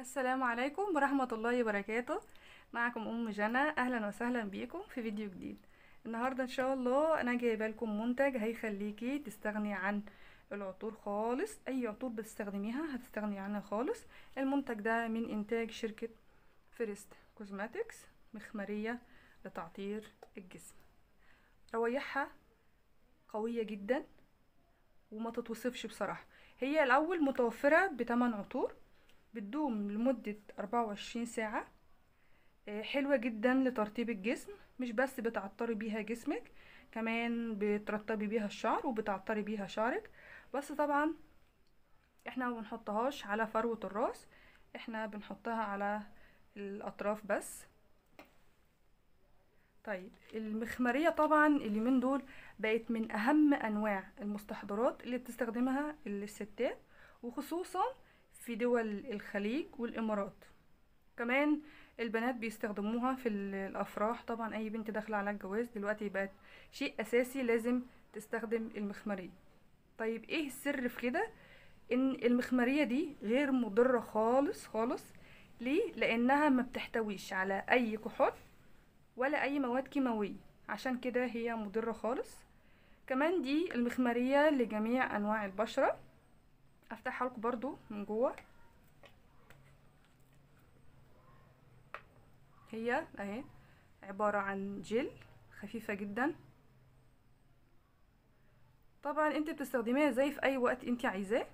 السلام عليكم ورحمة الله وبركاته. معكم أم جنى أهلا وسهلا بيكم في فيديو جديد. النهاردة إن شاء الله أنا جايبة لكم منتج هيخليكي تستغني عن العطور خالص. أي عطور بتستخدميها هتستغني عنها خالص. المنتج ده من إنتاج شركة First Cosmetics مخمرية لتعطير الجسم. روايحها قوية جدا وما تتوصفش بصراحة. هي الأول متوفرة بتمن عطور. بتدوم لمدة 24 ساعة. آه، حلوة جدا لترطيب الجسم مش بس بتعطري بيها جسمك كمان بترطبي بيها الشعر وبتعطري بيها شعرك. بس طبعا إحنا ما بنحطهاش على فروة الراس إحنا بنحطها على الأطراف بس. طيب المخمرية طبعا اليومين دول بقت من أهم أنواع المستحضرات اللي بتستخدمها الستات وخصوصا في دول الخليج والإمارات. كمان البنات بيستخدموها في الأفراح. طبعا أي بنت داخلة على الجواز دلوقتي بقت شيء أساسي لازم تستخدم المخمرية. طيب إيه السر في كده؟ إن المخمرية دي غير مضرة خالص خالص. ليه؟ لأنها ما بتحتويش على أي كحول ولا أي مواد كيماوية. عشان كده هي مضرة خالص. كمان دي المخمرية لجميع أنواع البشرة. افتحها لكم برضو من جوه. هي اهي عبارة عن جل خفيفة جدا. طبعا انت بتستخدميها زي في أي وقت انت عايزاه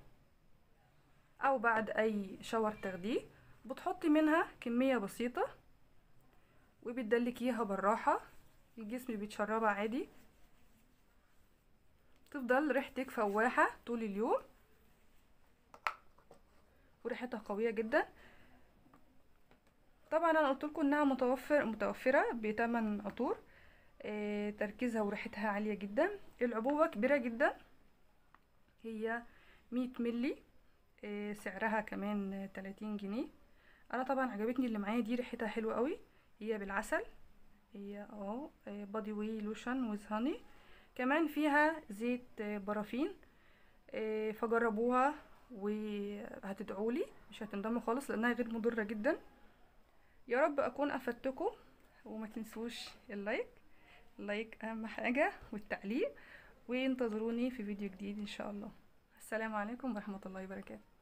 أو بعد أي شاور تاخديه. بتحطي منها كمية بسيطة وبتدلكيها بالراحة. الجسم بيتشربها عادي. تفضل ريحتك فواحة طول اليوم. وريحتها قوية جدا. طبعا أنا قلت لكم إنها متوفر متوفرة بتمن عطور. آه، تركيزها وريحتها عالية جدا. العبوة كبيرة جدا. هي 100 ملي آه، سعرها كمان 30 جنيه. أنا طبعا عجبتني اللي معايا دي ريحتها حلوة قوي. هي بالعسل. هي أهو Body Way lotion with honey كمان فيها زيت آه، بارافين آه، فجربوها وهتدعولي مش هتندموا خالص لأنها غير مضرة جدا. يا رب أكون أفدتكم وما تنسوش اللايك. اللايك أهم حاجة والتعليق وانتظروني في فيديو جديد إن شاء الله. السلام عليكم ورحمة الله وبركاته.